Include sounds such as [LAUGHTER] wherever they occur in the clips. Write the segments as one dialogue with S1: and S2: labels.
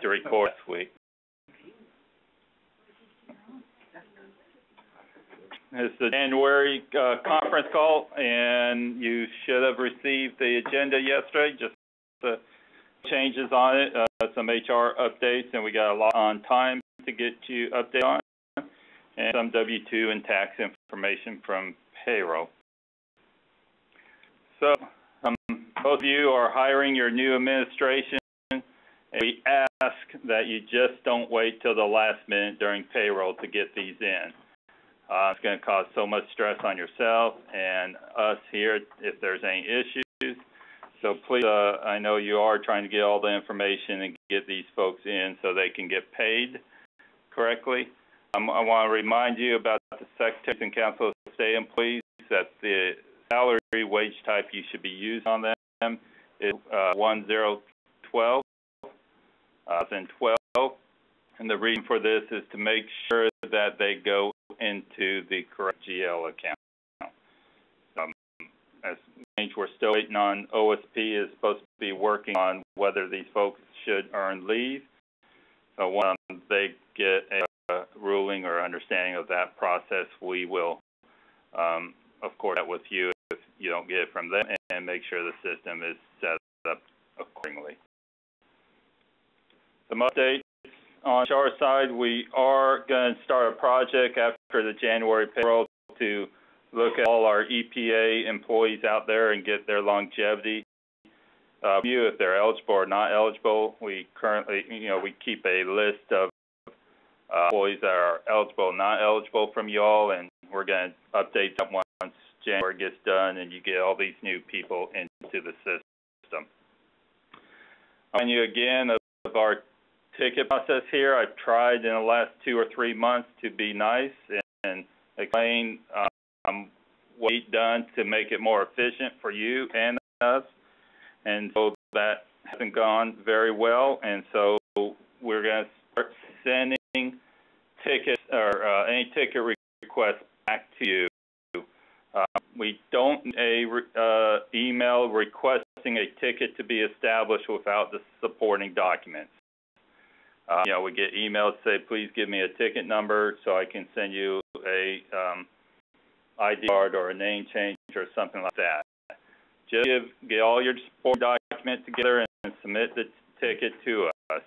S1: to record this week. It's the January, uh, conference call, and you should have received the agenda yesterday, just the changes on it, uh, some HR updates, and we got a lot on time to get you updated on, and some W-2 and tax information from payroll. So, um, both of you are hiring your new administration, and we ask that you just don't wait till the last minute during payroll to get these in. Uh, it's going to cause so much stress on yourself and us here if there's any issues. So please, uh, I know you are trying to get all the information and get these folks in so they can get paid correctly. Um, I want to remind you about the secretaries and council of state employees that the salary wage type you should be using on them is uh, 1012, uh, 12. And the reason for this is to make sure that they go into the correct GL account. Um, as we're still waiting on OSP is supposed to be working on whether these folks should earn leave. So when they get a ruling or understanding of that process, we will, um, of course, that with you if you don't get it from them and make sure the system is set up accordingly. Some updates on our side, we are going to start a project after the January payroll to look at all our EPA employees out there and get their longevity uh, view if they're eligible or not eligible. We currently, you know, we keep a list of uh, employees that are eligible, not eligible from you all, and we're going to update that once January gets done and you get all these new people into the system. On you again of our ticket process here. I've tried in the last two or three months to be nice and explain um, what we've done to make it more efficient for you and us. And so that hasn't gone very well. And so we're going to start sending tickets or uh, any ticket requests back to you. Uh, we don't a uh, email requesting a ticket to be established without the supporting documents. Uh, you know, we get emails say, please give me a ticket number so I can send you a um, ID card or a name change or something like that. Just give, get all your support documents together and submit the ticket to us.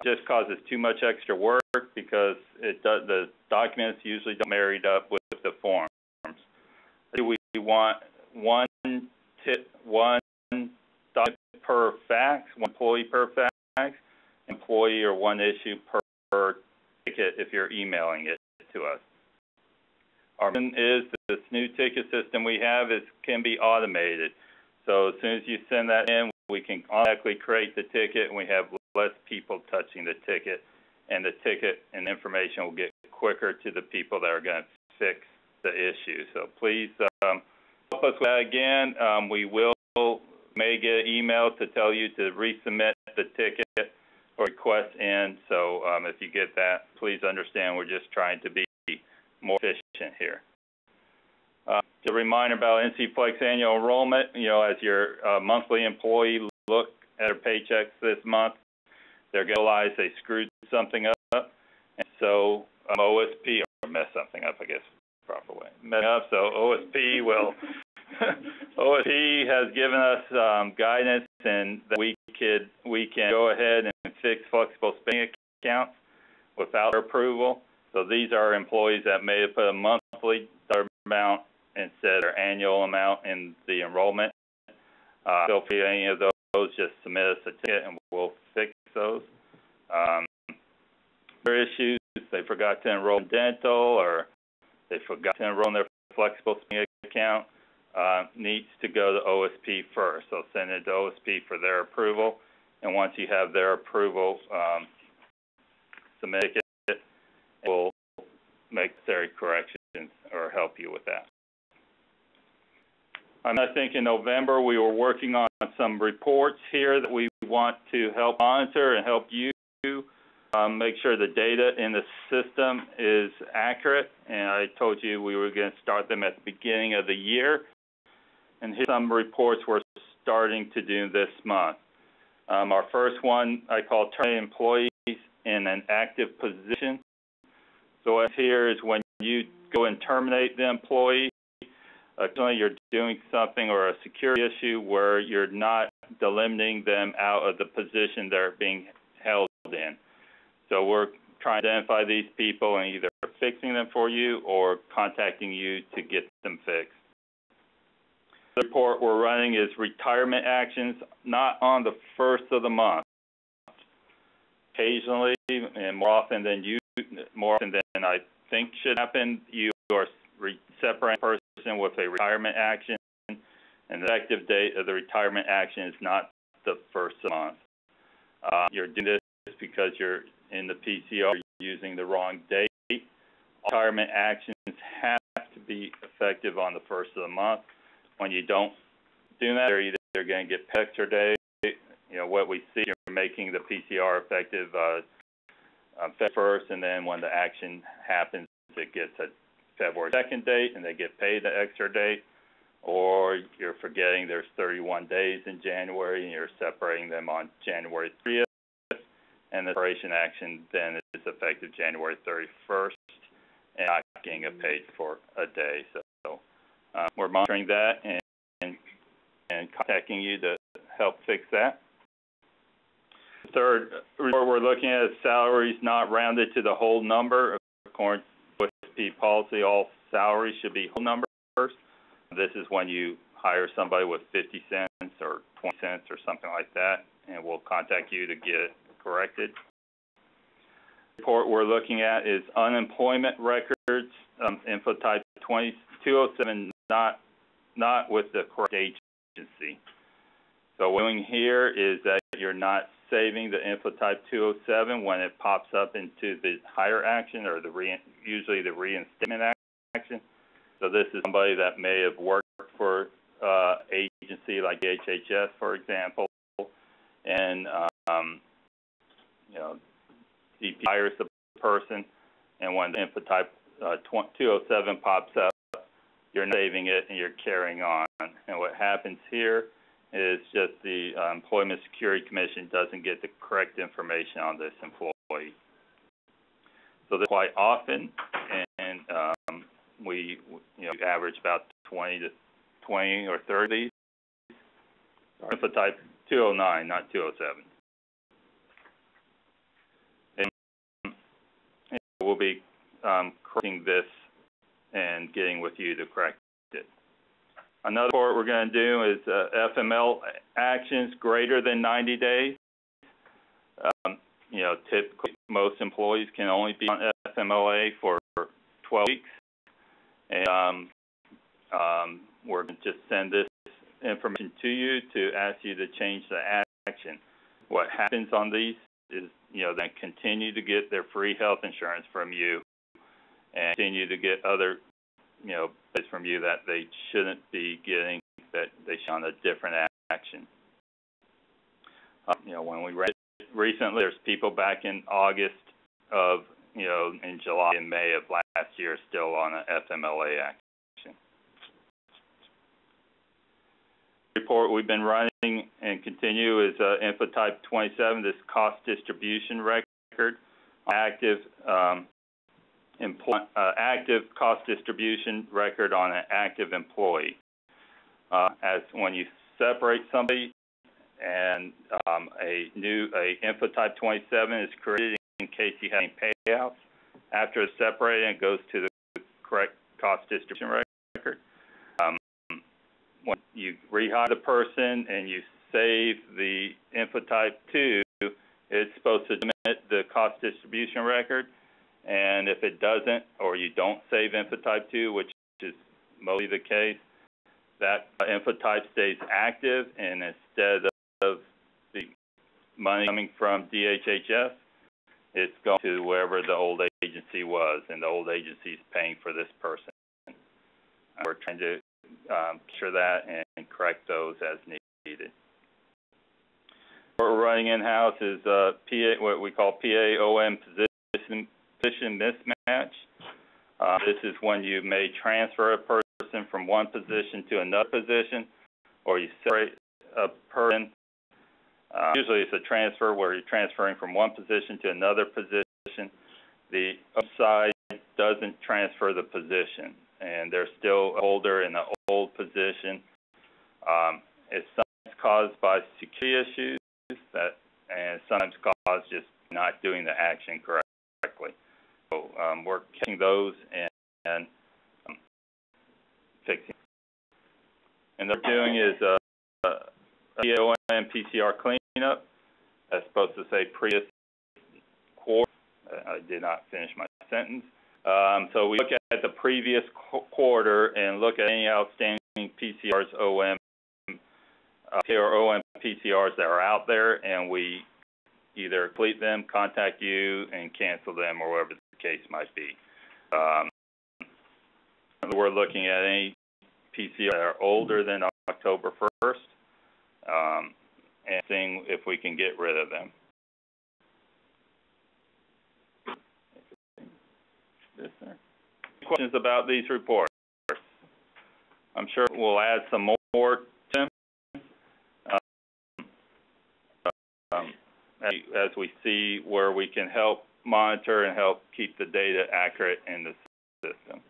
S1: It just causes too much extra work because it does, the documents usually don't married up with the forms. We want one tip, one document per fax, one employee per fax, employee or one issue per, ticket if you're emailing it to us. Our is this new ticket system we have is can be automated. So as soon as you send that in, we can automatically create the ticket and we have less people touching the ticket and the ticket and information will get quicker to the people that are going to fix the issue. So please um, help us with that again. Um, we will may get an email to tell you to resubmit the ticket or request in. So um, if you get that, please understand we're just trying to be more efficient here. Uh, a reminder about NC Flex annual enrollment, you know, as your uh, monthly employee look at their paychecks this month, they're going to realize they screwed something up. And so um, OSP, or messed something up, I guess, proper way, messed up. So OSP will [LAUGHS] OSP has given us um, guidance and that we could we can go ahead and fix flexible spending accounts without approval. So these are employees that may have put a monthly amount instead of their annual amount in the enrollment. Uh, feel free any of those, just submit us a ticket and we'll fix those. Um, other issues, they forgot to enroll in dental or they forgot to enroll in their flexible spending account uh, needs to go to OSP first. So send it to OSP for their approval, and once you have their approval, um, submit it. We'll make necessary corrections or help you with that. I think in November we were working on some reports here that we want to help monitor and help you um, make sure the data in the system is accurate. And I told you we were going to start them at the beginning of the year and here's some reports we're starting to do this month. Um, our first one I call terminate employees in an active position. So what's here is when you go and terminate the employee, occasionally you're doing something or a security issue where you're not delimiting them out of the position they're being held in. So we're trying to identify these people and either fixing them for you or contacting you to get them fixed. The report we're running is retirement actions not on the first of the month. Occasionally, and more often than you, more often than I think should happen, you are re- separating a person with a retirement action, and the effective date of the retirement action is not the first of the month. Uh, you're doing this because you're in the PCR using the wrong date. Retirement actions have to be effective on the first of the month. When you don't do that, you're either going to get extra day. You know what we see, you're making the PCR effective uh, uh, first, and then when the action happens, it gets a February second date, and they get paid the extra date. Or you're forgetting there's 31 days in January, and you're separating them on January 30th and the separation action then is effective January 31st and not getting paid for a day. So uh, we're monitoring that and, and, and contacting you to help fix that. Third report we're looking at salaries not rounded to the whole number. According to OSP policy, all salaries should be whole numbers. This is when you hire somebody with 50 cents or 20 cents or something like that, and we'll contact you to get it corrected. The report we're looking at is unemployment records, um, info type 20, 207, not, not with the correct agency. So what we're doing here is that you're not saving the info type 207 when it pops up into the higher action or the re, usually the reinstatement action. So this is somebody that may have worked for uh, agency like HHS, for example, and um, you know, hires the person, and when the info type uh, 207 pops up, you're saving it and you're carrying on. And what happens here is just the uh, Employment Security Commission doesn't get the correct information on this employee. So this quite often, and um, we you know average about 20 to 20 or 30. Info type 209, not 207. And we'll be um, correcting this and getting with you to correct it. Another report we're going to do is uh, FML actions greater than 90 days. Um, you know, typically most employees can only be on FMLA for 12 weeks. And um, um, we're going to just send this information to you to ask you to change the action. What happens on these is, you know, then continue to get their free health insurance from you and continue to get other, you know, from you that they shouldn't be getting, that they should on a different action. Uh, you know, when we read recently, there's people back in August of, you know, in July and May of last year still on an FMLA action. report we've been running and continue is uh, info type 27, this cost distribution record, active um, uh, active cost distribution record on an active employee. Uh, as when you separate somebody and um, a new a info type 27 is created in case you have any payouts. After it's separated, it goes to the correct cost distribution record when you rehire the person and you save the info type 2, it's supposed to submit the cost distribution record. And if it doesn't, or you don't save info type 2, which is mostly the case, that info type stays active, and instead of the money coming from DHHS, it's going to wherever the old agency was, and the old agency is paying for this person. We're trying to um, that and correct those as needed. What we're running in-house is uh, PA, what we call PAOM position, position mismatch. Uh, this is when you may transfer a person from one position to another position, or you separate a person Uh, usually it's a transfer where you're transferring from one position to another position. The upside doesn't transfer the position, and they're still a holder in the old position. Um, it's sometimes caused by security issues that, and sometimes caused just not doing the action correctly. So um, we're catching those and, and um, fixing. And what they're doing is a, a EOM PCR cleanup. That's supposed to say previous quarter. I did not finish my sentence. Um, so we look at the previous qu quarter and look at any outstanding PCRs, OM, uh, or OM PCRs that are out there, and we either complete them, contact you, and cancel them, or whatever the case might be. Um, we're looking at any PCRs that are older than October 1st, um, and seeing if we can get rid of them. Questions about these reports? I'm sure we'll add some more to them um, um, as we see where we can help monitor and help keep the data accurate in the system.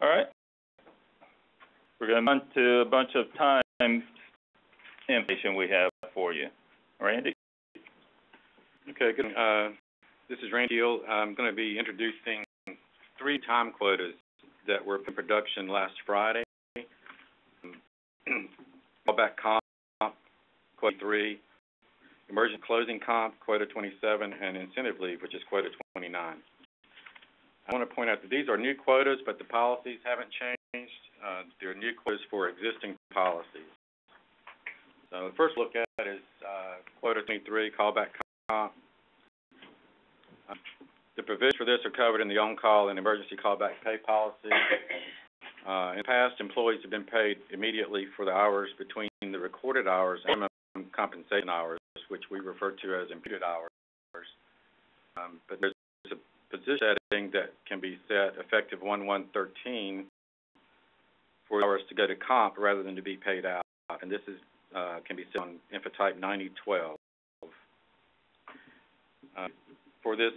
S1: All right. We're going to move on to a bunch of time information we have for you. Randy?
S2: Okay, good. Uh, this is Randy Hill. I'm going to be introducing three time quotas that were in production last Friday. Callback comp, quota 3, emergent closing comp, quota 27, and incentive leave, which is quota 29. I want to point out that these are new quotas, but the policies haven't changed. Uh, they're new quotas for existing policies. So the first look at is uh, quota 23, callback comp. Uh, the provisions for this are covered in the on-call and emergency callback pay policy. Uh, in the past, employees have been paid immediately for the hours between the recorded hours and minimum compensation hours, which we refer to as imputed hours. Um, but there's a position setting that can be set effective 1-1-13 for hours to go to comp rather than to be paid out. And this is uh, can be set on infotype 9012. Uh, for this,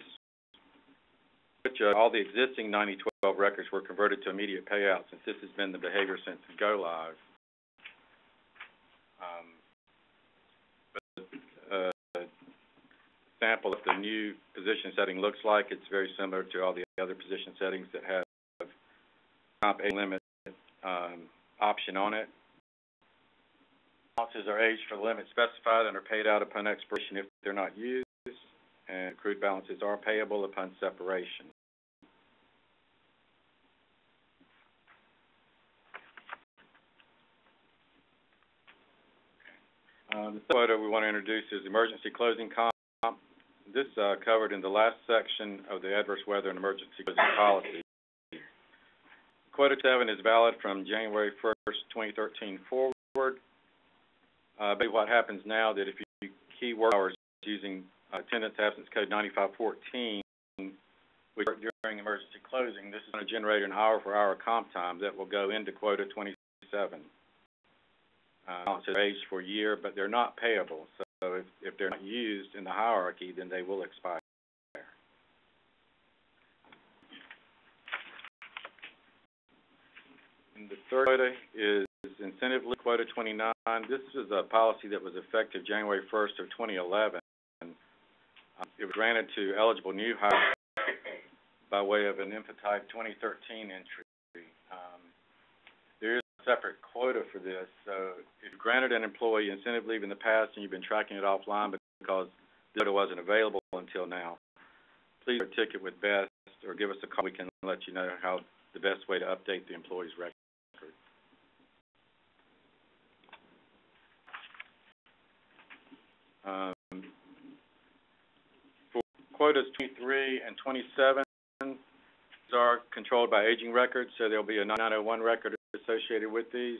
S2: which, uh, all the existing 9012 records were converted to immediate payout since this has been the behavior since go live. Um, but, uh, sample of the new position setting looks like it's very similar to all the other position settings that have comp a limit um, option on it. Balances are aged for the limit specified and are paid out upon expiration if they're not used, and accrued balances are payable upon separation. Uh, the quota we want to introduce is emergency closing comp. This is uh, covered in the last section of the adverse weather and emergency closing policy. Quota 7 is valid from January 1st, 2013 forward. Uh, what happens now that if you key work hours using attendance absence code 9514, which during emergency closing, this is going to generate an hour for hour comp time that will go into quota 27. Uh, aged for a year, but they're not payable. So if, if they're not used in the hierarchy, then they will expire. And the third quota is incentive quota 29. This is a policy that was effective January 1st of 2011. Um, it was granted to eligible new hires by way of an infotype 2013 entry. Um, there is a separate quota for this. So if you granted an employee incentive leave in the past and you've been tracking it offline because the quota wasn't available until now, please ticket with BEST or give us a call. We can let you know how the best way to update the employee's record. For quotas 23 and 27 are controlled by aging records, so there'll be a 901 record associated with these.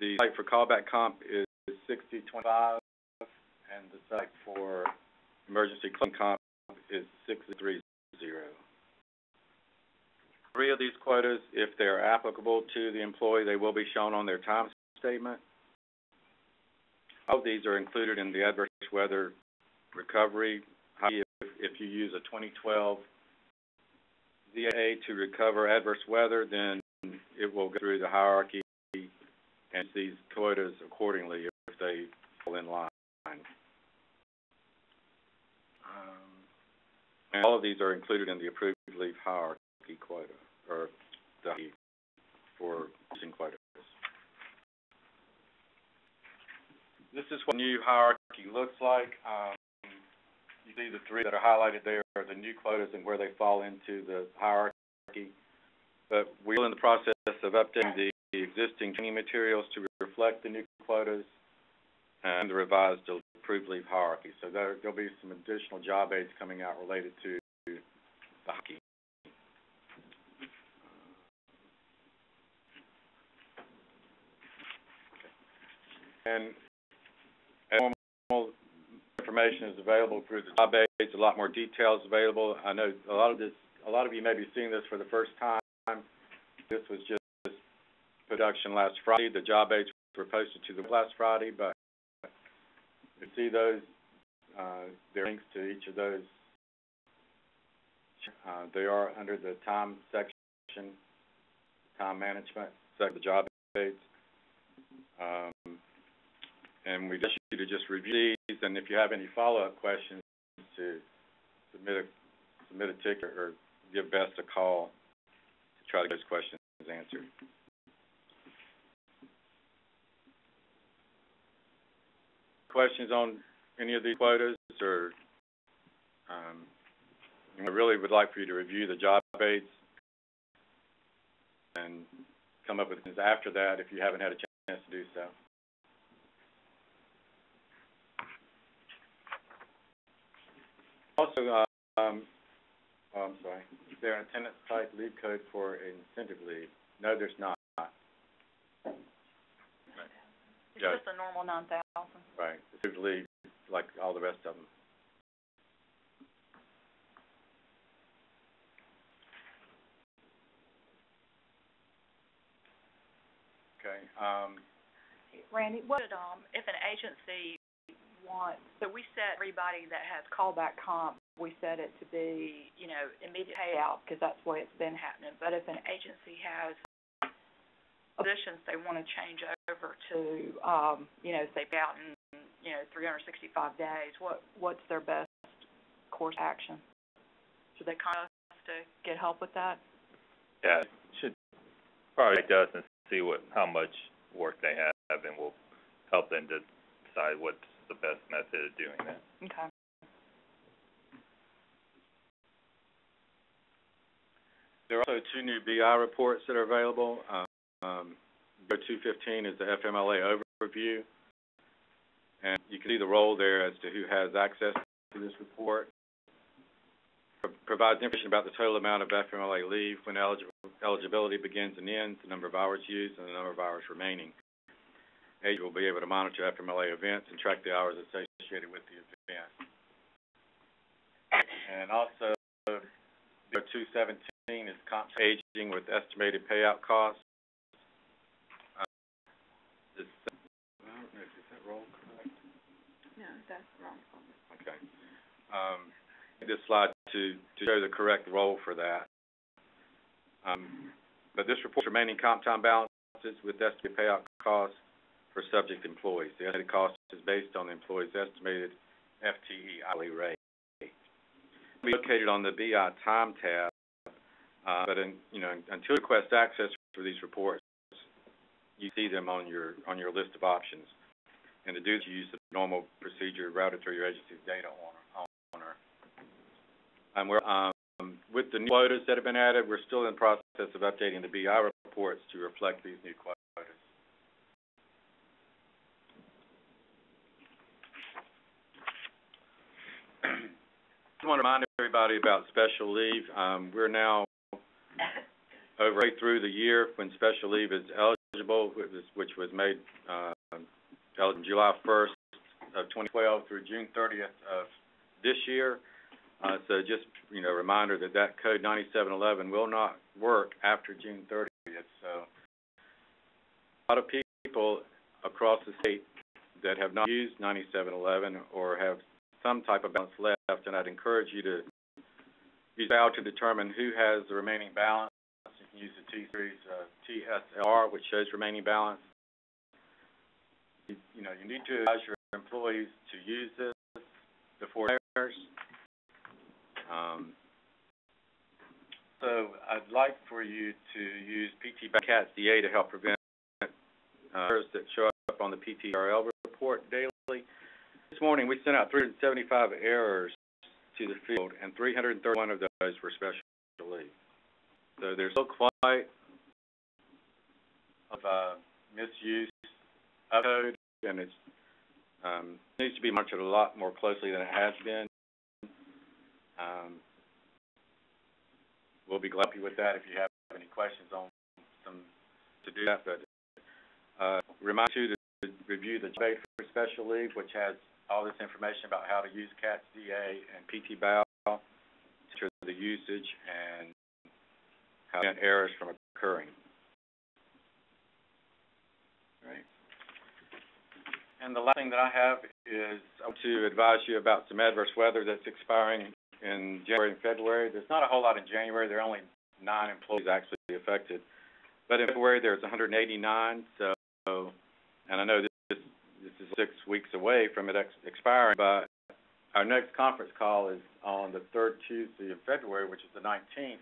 S2: The site for callback comp is 6025, and the site for emergency claim comp is 630. Three of these quotas, if they're applicable to the employee, they will be shown on their time statement. All of these are included in the adverse weather recovery. If, you use a twenty twelve ZA to recover adverse weather, then it will go through the hierarchy and these quotas accordingly if they fall in line. Um, all of these are included in the approved leave hierarchy quota, or the, for using quotas. This is what new hierarchy looks like. Um, you see the three that are highlighted there are the new quotas and where they fall into the hierarchy. But we're in the process of updating the existing training materials to reflect the new quotas and the revised approved leave hierarchy. So there, there'll be some additional job aids coming out related to the hierarchy. And as normal information is available through the job aids, a lot more details available. I know a lot of this, a lot of you may be seeing this for the first time. This was just production last Friday. The job aids were posted to the last Friday, but you see those, uh, there are links to each of those. Uh, they are under the time section, time management, section the job aids. Um, and we just you to just review and if you have any follow-up questions, to submit a, submit a ticket or give Best a call to try to get those questions answered. Questions on any of these quotas, or, um, I really would like for you to review the job aids and come up with things after that if you haven't had a chance to do so. Also, uh, um, oh, I'm sorry, is there an attendance type leave code for incentive leave? No, there's not.
S3: It's
S2: Yeah.
S3: just a normal nine thousand.
S2: Right, incentive leave, like all the rest of them. Okay, um,
S3: Randy, what, um, if an agency wants, so we set everybody that has callback comp, we set it to be, you know, immediate payout, because that's way it's been happening. But if an agency has positions they wanna change over to, um, you know, say out in, you know, three hundred sixty-five days, what, what's their best course of action? Should they contact us to get help with that?
S1: Yeah, should probably us and see what, how much work they have, and we'll help them to decide what's the best method of doing that.
S3: Okay.
S2: there are also two new BI reports that are available. Um, Um, go two fifteen is the FMLA overview. And you can see the role there as to who has access to this report. Pro- Provides information about the total amount of FMLA leave, when eligible, eligibility begins and ends, the number of hours used, and the number of hours remaining. Agent will be able to monitor FMLA events and track the hours associated with the event. And also, the two seventeen is comp aging with estimated payout costs. Uh, is that, know, is that roll?
S3: No, that's wrong.
S2: Okay. Um, this slide to, to show the correct role for that. Um, but this reports remaining comp time balances with estimated payout costs for subject employees. The estimated cost is based on the employee's estimated FTE hourly rate. Be located on the BI time tab, uh, but in, you know, until you request access for these reports, you see them on your, on your list of options. And to do this, you use the normal procedure routed through your agency's data owner, owner. And we're, um, with the new quotas that have been added, we're still in the process of updating the BI reports to reflect these new quotas. I want to remind everybody about special leave. Um, we're now over right through the year when special leave is eligible, which was, which was made, uh, July first of twenty twelve through June thirtieth of this year. Uh, so just, you know, reminder that that code ninety-seven eleven will not work after June thirtieth, so. A lot of people across the state that have not used ninety-seven eleven or have some type of balance left, and I'd encourage you to use BAL to determine who has the remaining balance. You can use the T series, uh, TSLR, which shows remaining balance. You, you know, you need to advise your employees to use this before expires. Um, so I'd like for you to use PT CATS DA to help prevent, uh, errors that show up on the PTRL report daily. This morning, we sent out three hundred and seventy-five errors to the field, and three hundred and thirty-one of those were special leave. So there's still quite of, uh, misuse of code, and it um, needs to be monitored a lot more closely than it has been. Um, we'll be glad to help you with that if you have any questions on some, to do that, but, uh, remind you to review the debate for special leave, which has all this information about how to use CATS DA and PT BAL, to the usage and how to prevent errors from occurring. Right. And the last thing that I have is I want to advise you about some adverse weather that's expiring in January and February. There's not a whole lot in January. There are only nine employees actually affected. But in February, there's 189, so, and I know this, this is six weeks away from it ex- expiring, but our next conference call is on the third Tuesday of February, which is the 19th.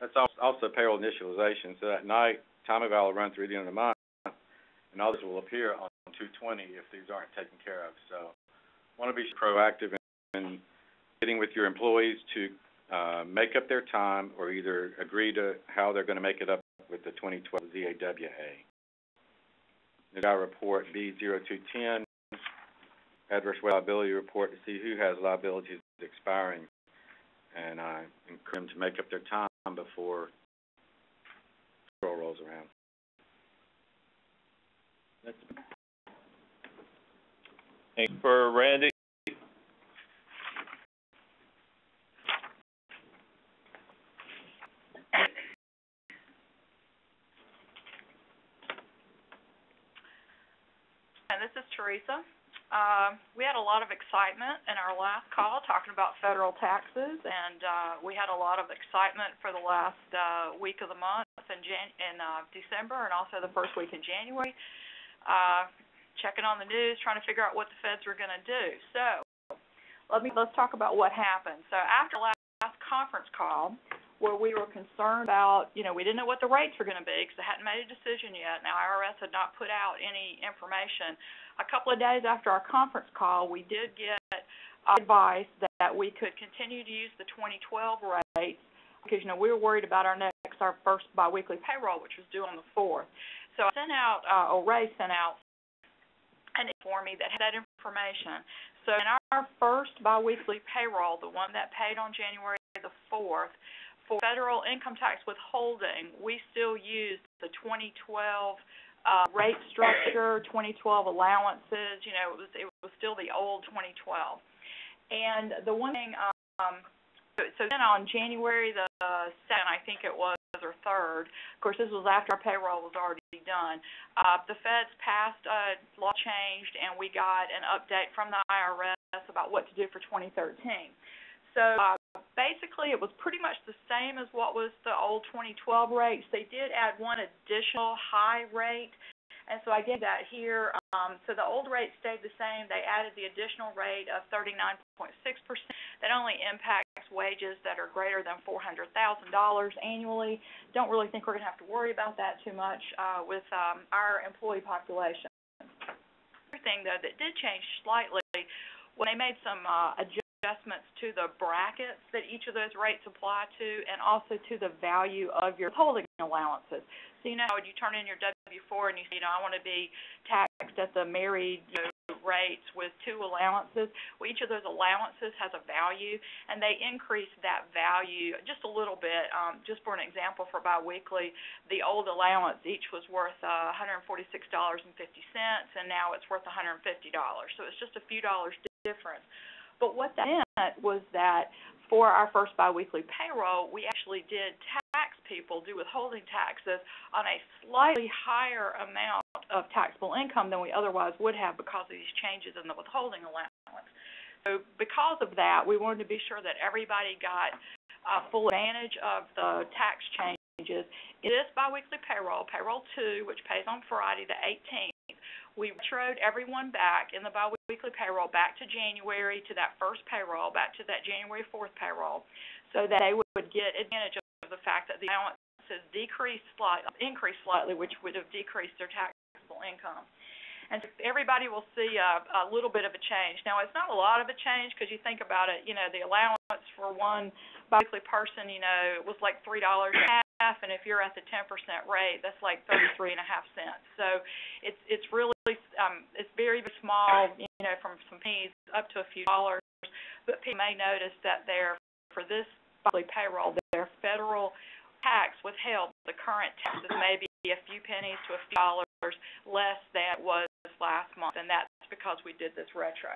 S2: That's also payroll initialization, so that night, Tommy of will run through the end of the month, and others will appear on 220 if these aren't taken care of. So, want to be proactive in, in getting with your employees to uh, make up their time or either agree to how they're going to make it up with the 2012 ZAWA. There's our report B0210, adverse liability report to see who has liabilities expiring. And I encourage them to make up their time before payroll rolls around. That's
S1: And for Randy,
S3: And this is Teresa. Um, we had a lot of excitement in our last call talking about federal taxes, and uh, we had a lot of excitement for the last uh, week of the month in, Jan- in uh, December and also the first week in January. Uh, checking on the news, trying to figure out what the feds were going to do. So, let me let's talk about what happened. So, after last, last conference call, where we were concerned about, you know, we didn't know what the rates were going to be because they hadn't made a decision yet. Now, IRS had not put out any information. A couple of days after our conference call, we did get advice that we could continue to use the 2012 rates because, you know, we were worried about our next, our first biweekly payroll, which was due on the 4th. So I sent out, uh, or Ray sent out an for me that had that information. So in our first biweekly payroll, the one that paid on January the 4th, for federal income tax withholding, we still use the 2012 uh, rate structure, 2012 allowances. You know, it was it was still the old 2012. And the one thing, um, so, then on January the second, I think it was or third. Of course, this was after our payroll was already done. Uh, the feds passed a law changed, and we got an update from the IRS about what to do for 2013. So uh, basically, it was pretty much the same as what was the old 2012 rates. They did add one additional high rate, and so I did that here. Um, so the old rate stayed the same. They added the additional rate of 39.6%. That only impacts wages that are greater than $400,000 annually. Don't really think we're going to have to worry about that too much uh, with um, our employee population. Other thing, though, that did change slightly when they made some uh, adjustments to the brackets that each of those rates apply to, and also to the value of your withholding allowances. So you know, when you turn in your W-4 and you say, you know, I want to be taxed at the married you know, rates with two allowances. Well, each of those allowances has a value, and they increase that value just a little bit. Um, just for an example, for biweekly, the old allowance each was worth uh, $146.50, and now it's worth $150. So it's just a few dollars difference. But what that meant was that for our first biweekly payroll, we actually did tax people, do withholding taxes on a slightly higher amount of taxable income than we otherwise would have because of these changes in the withholding allowance. So because of that, we wanted to be sure that everybody got uh, full advantage of the tax changes. This biweekly payroll, payroll two, which pays on Friday the 18th, we retroed everyone back in the biweekly payroll back to January to that first payroll, back to that January 4th payroll, so that they would get advantage of the fact that the allowances decreased slightly, increased slightly, which would have decreased their taxable income. And everybody will see a, a little bit of a change. Now, it's not a lot of a change because you think about it, you know, the allowance for one biweekly person, you know, was like $3 a half, and if you're at the 10% rate, that's like 33 and a half cents. So it's it's really um, it's very, small, you know, from some pennies up to a few dollars. But people may notice that their for this monthly payroll, their federal tax withheld, the current taxes may be a few pennies to a few dollars less than it was last month, and that's because we did this retro.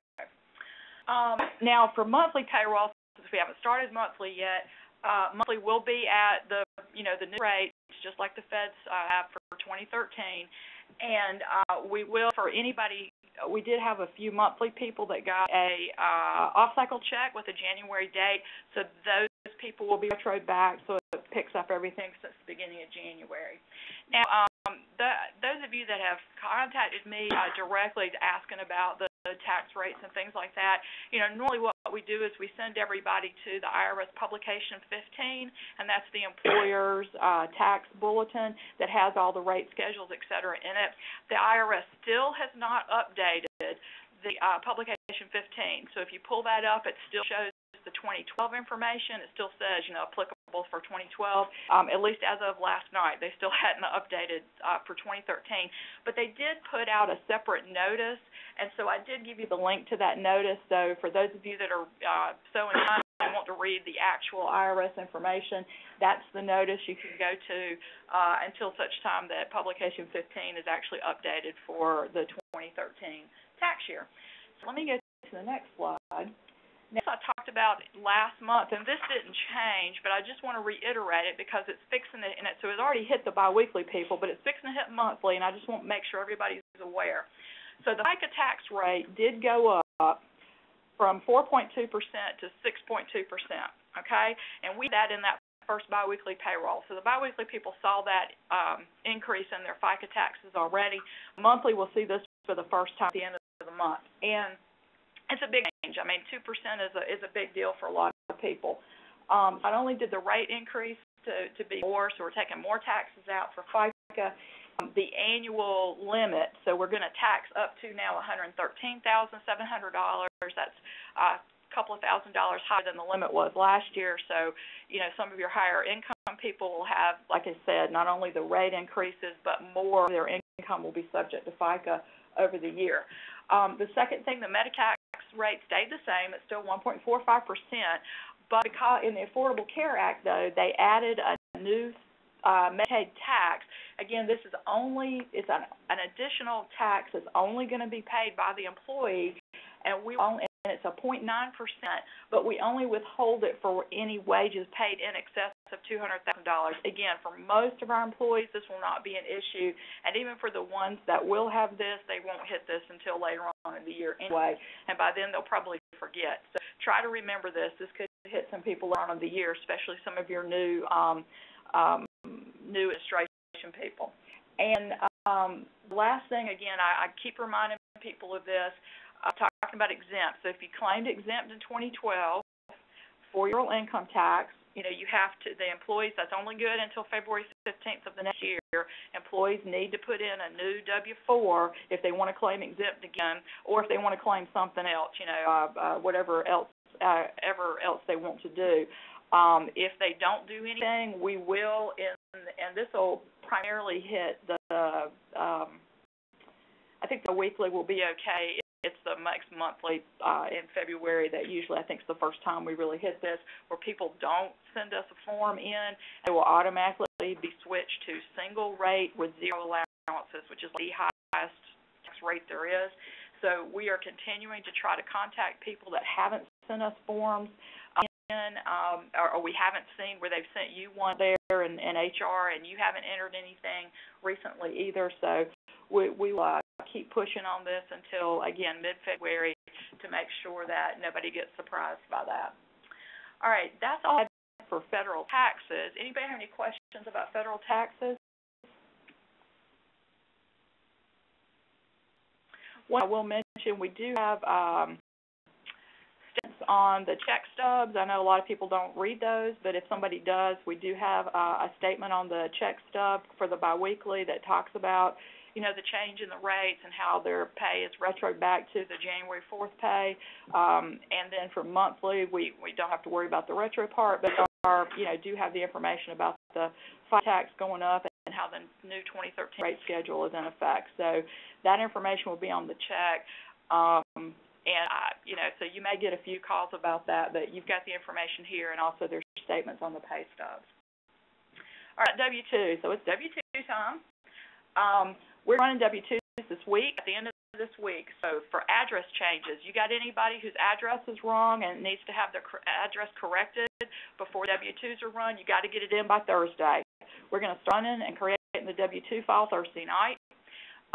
S3: Um, now, for monthly payroll, since we haven't started monthly yet, uh, monthly will be at the, you know, the new rates, just like the feds uh, have for 2013. And uh, we will, for anybody, we did have a few monthly people that got a uh, off-cycle check with a January date, so those people will be retroed back, so it picks up everything since the beginning of January. Now, um, the, those of you that have contacted me uh, directly asking about the tax rates and things like that. You know, normally what we do is we send everybody to the IRS publication 15, and that's the employer's uh, tax bulletin that has all the rate schedules, et cetera, in it. The IRS still has not updated the uh, publication 15. So if you pull that up, it still shows the 2012 information. It still says, you know, applicable for 2012. Um, at least as of last night, they still [LAUGHS] hadn't updated uh, for 2013. But they did put out a separate notice, and so I did give you the link to that notice. So for those of you that are uh, so inclined and want to read the actual IRS information, that's the notice you can go to uh, until such time that publication 15 is actually updated for the 2013 tax year. So let me go to the next slide. Next, I talked about last month, and this didn't change, but I just want to reiterate it because it's fixing it, and it, so it's already hit the biweekly people, but it's fixing to hit monthly, and I just want to make sure everybody's aware. So the FICA tax rate did go up from 4.2% to 6.2%, okay? And we that in that first biweekly payroll. So the biweekly people saw that um, increase in their FICA taxes already. Monthly, we'll see this for the first time at the end of the month. And it's a big change. I mean, 2% is a is a big deal for a lot of people. Um, not only did the rate increase to to be more, so we're taking more taxes out for FICA. Um, the annual limit, so we're going to tax up to now $113,700. That's uh, a couple of thousand dollars higher than the limit was last year. So, you know, some of your higher income people will have, like I said, not only the rate increases, but more of their income will be subject to FICA over the year. Um, the second thing, the Meditax rate stayed the same. It's still 1.45%. But because in the Affordable Care Act, though, they added a new uh, Medicaid tax. Again, this is only it's an, an additional tax that's only going to be paid by the employee, and we and it's a 0.9 percent, but we only withhold it for any wages paid in excess of $200,000. Again, for most of our employees, this will not be an issue, and even for the ones that will have this, they won't hit this until later on in the year anyway, and by then they'll probably forget. So try to remember this. This could hit some people later on in the year, especially some of your new um, um, new administration people. And um, last thing, again, I, I keep reminding people of this. I'm talking about exempt. So if you claimed exempt in 2012 for your income tax, you know, you have to, the employees, that's only good until February 15th of the next year. Employees need to put in a new W-4 if they want to claim exempt again, or if they want to claim something else, you know, uh, uh, whatever else, uh, ever else they want to do. Um, if they don't do anything, we will, in, and this will primarily hit the, um, I think the weekly will be okay it's the next monthly uh, in February that usually I think is the first time we really hit this, where people don't send us a form in, it will automatically be switched to single rate with zero allowances, which is the highest tax rate there is. So we are continuing to try to contact people that haven't sent us forms um, or, or we haven't seen where they've sent you one there in, in HR and you haven't entered anything recently either. So we, we will uh, keep pushing on this until, again, mid-February to make sure that nobody gets surprised by that. All right, that's all I have for federal taxes. Anybody have any questions about federal taxes? One I will mention, we do have um, on the check stubs. I know a lot of people don't read those, but if somebody does, we do have uh, a statement on the check stub for the biweekly that talks about, you know, the change in the rates and how their pay is retro back to the January 4th pay. Um, and then for monthly, we we don't have to worry about the retro part, but are, you know, do have the information about the FICA tax going up and how the new 2013 rate schedule is in effect. So that information will be on the check. Um, and you know, so you may get a few calls about that, but you've got the information here, and also there's statements on the pay stubs. All right, W-2. So it's W-2 time. Um, we're running W-2s this week. At the end of this week. So for address changes, you got anybody whose address is wrong and needs to have their address corrected before W-2s are run, you got to get it in by Thursday. We're going to start in and creating the W-2 file Thursday night.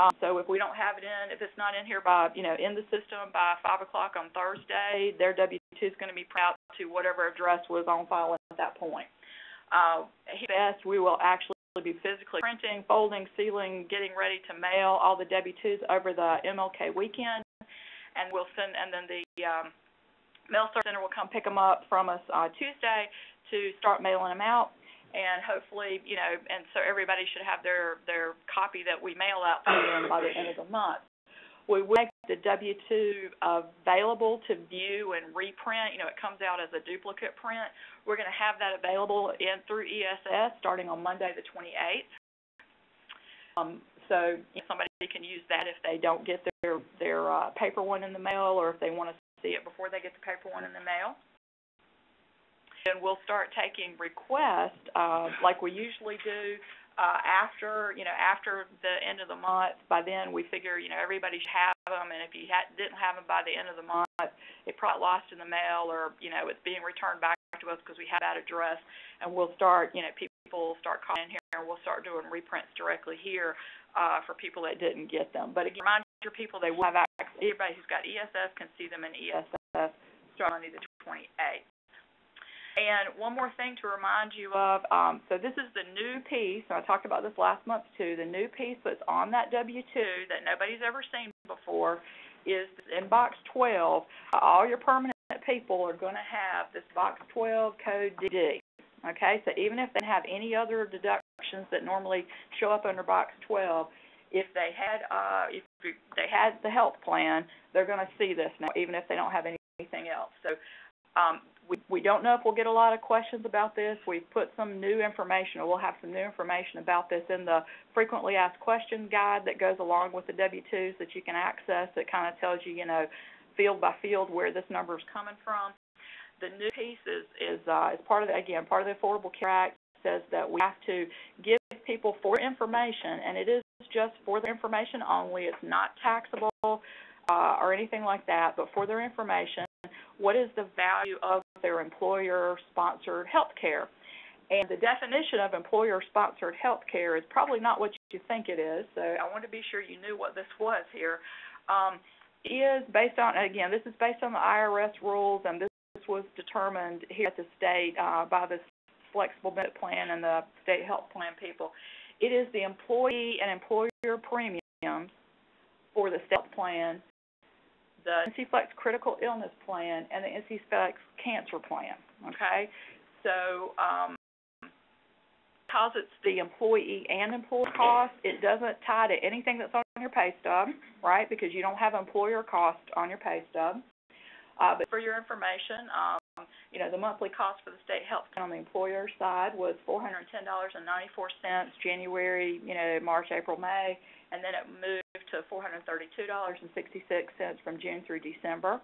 S3: Um, so if we don't have it in, if it's not in here by, you know, in the system by 5 o'clock on Thursday, their W-2 is going to be put out to whatever address was on file at that point. Uh, best, we will actually be physically printing, folding, sealing, getting ready to mail all the W-2s over the MLK weekend, and we'll send, and then the um, mail service center will come pick them up from us uh, Tuesday to start mailing them out and hopefully, you know, and so everybody should have their their copy that we mail out to them by the end of the month. We will make the W-2 available to view and reprint. You know, it comes out as a duplicate print. We're going to have that available in through ESS starting on Monday the 28th. Um, so you know, somebody can use that if they don't get their their uh, paper one in the mail, or if they want to see it before they get the paper one in the mail and we'll start taking requests uh, like we usually do uh, after you know after the end of the month. By then, we figure you know everybody should have them, and if you ha- didn't have them by the end of the month, it probably lost in the mail, or you know it's being returned back to us because we have that address, and we'll start you know people will start calling in here, and we'll start doing reprints directly here uh, for people that didn't get them. But again, remind your people they will have access. Everybody who's got ESS can see them in ESS starting the 28th. And one more thing to remind you of, um, so this is the new piece, I talked about this last month too, the new piece that's on that W-2 that nobody's ever seen before is in box 12. All your permanent people are going to have this box 12 code DD. Okay, so even if they have any other deductions that normally show up under box 12, if they had uh, if they had the health plan, they're going to see this now, even if they don't have anything else. So um, we, don't know if we'll get a lot of questions about this. We've put some new information, or we'll have some new information about this in the frequently asked questions guide that goes along with the W-2s that you can access that kind of tells you, you know, field by field where this number is coming from. The new piece is, is, uh, is part of the, again, part of the Affordable Care Act says that we have to give people for information, and it is just for their information only. It's not taxable uh, or anything like that, but for their information what is the value of their employer-sponsored health care. And the definition of employer-sponsored health care is probably not what you think it is, so I want to be sure you knew what this was here. Um, is based on, again, this is based on the IRS rules, and this was determined here at the state uh, by the flexible benefit plan and the state health plan people. It is the employee and employer premiums for the state plan the NCFlex Critical Illness Plan and the NCFlex Cancer Plan. Okay, so um, because it's the employee and employer cost, it doesn't tie to anything that's on your pay stub, right? Because you don't have employer cost on your pay stub. Uh, but for your information, um, you know, the monthly cost for the state health on the employer side was $410.94 January, you know, March, April, May, and then it moved to $432.66 from June through December.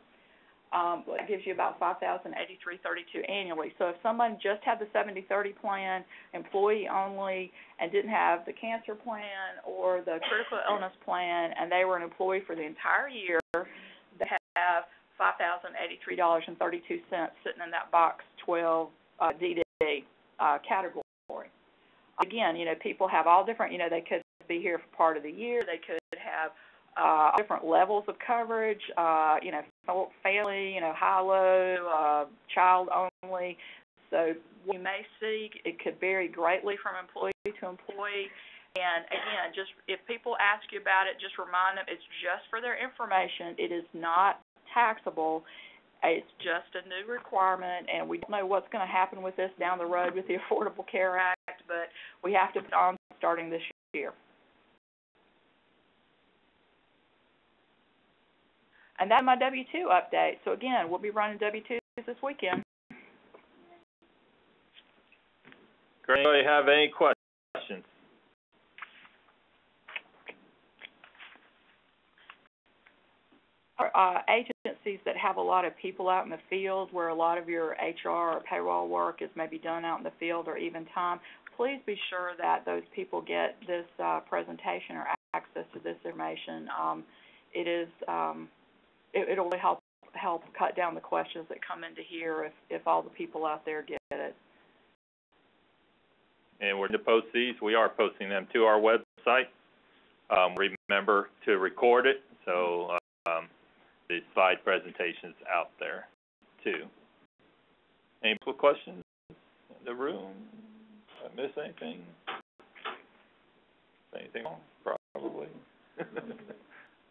S3: Um, it gives you about $5,083.32 annually. So if someone just had the 70/30 plan, employee only, and didn't have the cancer plan or the critical illness plan, and they were an employee for the entire year, they have $5,083.32 sitting in that box twelve, uh, DD, uh, category. Again, you know, people have all different, you know, they could be here for part of the year, they could have, uh, different levels of coverage, uh, you know, fa- family, you know, high-low, uh, child only. So we may see, it could vary greatly from employee to employee. And again, just, if people ask you about it, just remind them, it's just for their information. It is not taxable. It's just a new requirement, and we don't know what's gonna happen with this down the road with the Affordable Care Act, but we have to put on starting this year. And that's my W two update. So again, we'll be running W twos this weekend.
S1: Great. Anybody have any questions?
S3: Our, uh, agencies that have a lot of people out in the field, where a lot of your HR or payroll work is maybe done out in the field or even time, please be sure that those people get this, uh, presentation or access to this information. Um, it is, um, it, it'll help, help cut down the questions that come into here if, if all the people out there get it.
S1: And we're to post these, we are posting them to our website. Um, remember to record it, so, um, the slide presentation's out there too. Any questions in the room? Did I miss anything? Anything wrong? Probably. [LAUGHS]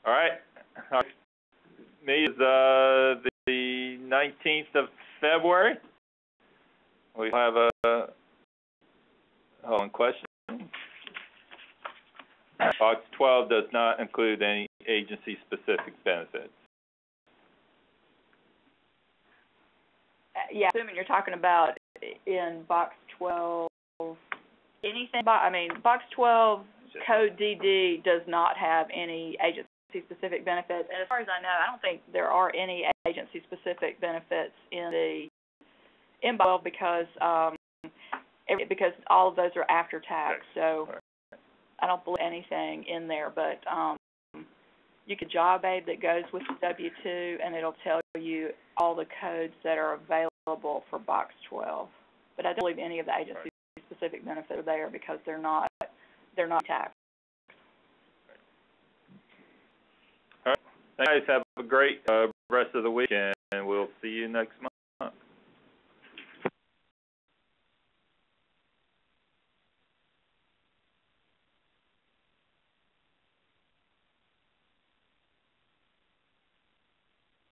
S1: All right, meeting is, uh, the nineteenth of February. We have a, hold on, question? Box twelve does not include any agency-specific benefits.
S3: Uh, yeah, assuming you're talking about in box twelve, anything, I mean, box twelve, code DD does not have any agency-specific benefits. And as far as I know, I don't think there are any agency-specific benefits in the, in box twelve because, um, every, because all of those are after tax, so I don't believe anything in there, but, um, you could job aid that goes with the W two, and it'll tell you all the codes that are available for box twelve. But I don't believe any of the agency-specific benefits are there because they're not, they're not taxed. All right.
S1: Guys, have a great, uh, rest of the week, and we'll see you next month.